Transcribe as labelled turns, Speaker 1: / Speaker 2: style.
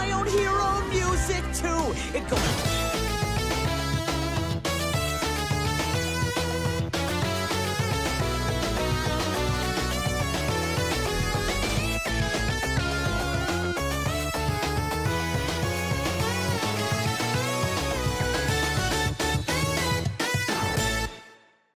Speaker 1: My own hero music too. It goes.